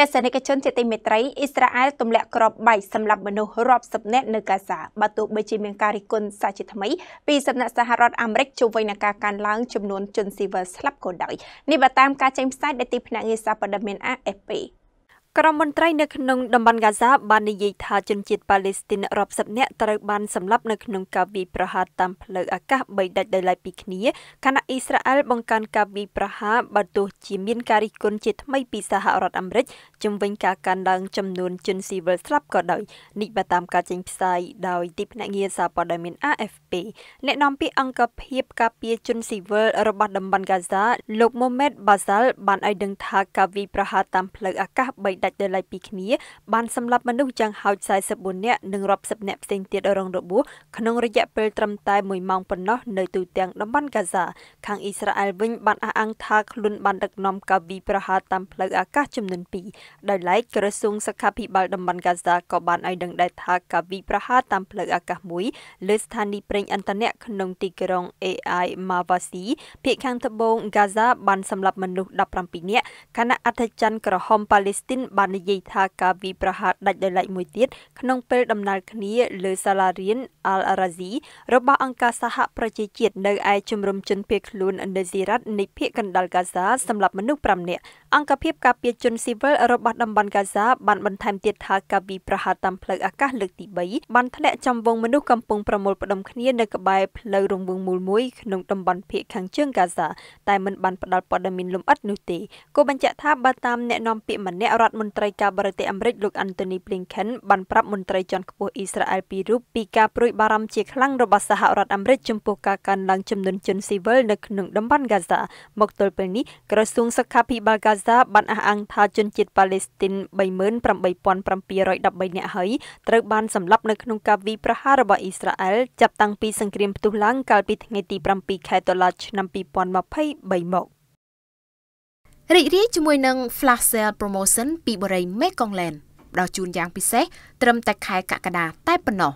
ទស្សនិកជនជាទីមេត្រីអ៊ីស្រាអែលទម្លាក់គ្រាប់បែកសម្រាប់មនុស្សរាប់សិបនាក់នៅកាហ្សាបើទោះបីជាមានការរិះគន់សាជាថ្មីពីសំណាក់សហរដ្ឋអាមេរិកជុំវិញនឹងការកើនឡើងចំនួនជនស៊ីវិលស្លាប់ក៏ដោយនេះបើតាមការចេញផ្សាយដែលទីភ្នាក់ងារសារព័ត៌មាន AFP ក្រុមមន្ត្រីនៅក្នុងតំបន់ហ្គាហ្សាបាននិយាយថាជនជាតិប៉ាឡេស្ទីនរាប់សិបនាក់ត្រូវបានសម្លាប់នៅក្នុងការវាយប្រហារតាមផ្លូវអាកាសបីដាច់ដោយឡែកពីគ្នាខណៈអ៊ីស្រាអែលបង្កើនការវាយប្រហារបើទោះជាមានការរិះគន់ជាថ្មីពីសហរដ្ឋអាមេរិកជំវិញការកើនឡើងចំនួនជនស៊ីវិលស្លាប់ក៏ដោយនេះបើតាមការចេញផ្សាយដោយទីភ្នាក់ងារសារព័ត៌មាន AFP អ្នកនាំពាក្យអង្គភាពការពារជនស៊ីវិលរបស់តំបន់ហ្គាហ្សាលោកម៉ូម៉េតបាសាល់បានឲ្យដឹងថាការវាយប្រហារតាមផ្លូវអាកាសបីដាច់ដោយឡែកពីគ្នាបានសម្លាប់មនុស្សយ៉ាងហោច44នាក់និងរាប់សិបនាក់ផ្សេងទៀតរងរបួសក្នុងរយៈពេលត្រឹមតែ1ម៉ោងប៉ុណ្ណោះនៅទូទាំងតំបន់ហ្គាហ្សាខាងអ៊ីស្រាអែលវិញបានអះអាងថាខ្លួនបានដឹកនាំការវាយប្រហារតាមផ្លូវអាកាសចំនួន2ដោយឡែកក្រសួងសុខាភិបាលតំបន់ហ្គាហ្សាក៏បានឲ្យដឹងដែរថាការវាយប្រហារតាមផ្លូវអាកាសមួយលើស្ថានីយ៍ប្រេងឥន្ធនៈក្នុងទីក្រុង AI Mawasi ភាគខាងត្បូងហ្គាហ្សាបានសម្លាប់មនុស្ស17នាក់ខណៈអធិជនក្រហមប៉ាឡេស្ទីនបាននិយាយថាការវាយប្រហារដាច់ដោយឡែកមួយទៀតក្នុងពេលដំណើរគ្នាលើសាលារៀន Al Arazi របស់អង្គការសហប្រជាជាតិនៅឯជំរំជនភៀសខ្លួននៅស៊ីរ៉ាត់នៃភៀកកណ្ដាលហ្គាហ្សាសម្រាប់មនុស្ស5នាក់អង្គភាពការពារជនស៊ីវិលរបស់តំបន់ហ្គាហ្សាបានបន្ថែមទៀតថាការវាយប្រហារតាមផ្លូវអាកាសលើកទី3បានធ្លាក់ចំវងមនុស្សកំពុងប្រមូលផ្ដុំគ្នានៅក្បែរផ្លូវរង្វង់មូលមួយក្នុងតំបន់ភៀកខាងជើងហ្គាហ្សាតែមិនបានផ្ដល់ព័ត៌មានលម្អិតនោះទេគូបញ្ជាក់ថាបើតាមអ្នកនាំពាក្យម្នាក់រដ្ឋមន្ត្រីការបរទេសអាមេរិកលោក Anthony Blinken បានប្រាប់មន្ត្រីជាន់ខ្ពស់អ៊ីស្រាអែលពីររូបពីការព្រួយបារម្ភជាខ្លាំងរបស់សហរដ្ឋអាមេរិកចំពោះការកើនឡើងចំនួនជនស៊ីវិលនៅក្នុងតំបន់ហ្គាហ្សាមកទល់ពេលនេះក្រសួងសុខាភិបាលហ្គាហ្សាបានអះអាងថាជនជាតិប៉ាឡេស្ទីន38713នាក់ហើយត្រូវបានសម្លាប់នៅក្នុងការវាយប្រហាររបស់អ៊ីស្រាអែលចាប់តាំងពីសង្គ្រាមផ្ទុះឡើងកាលពីថ្ងៃទី7ខែតុលាឆ្នាំ2023មក រីករាយជាមួយនឹង Flash Sale Promotion ពីបរិយ Mekongland ផ្ដល់ជូនយ៉ាងពិសេសត្រឹមតែខែកក្កដាតែប៉ុណ្ណោះ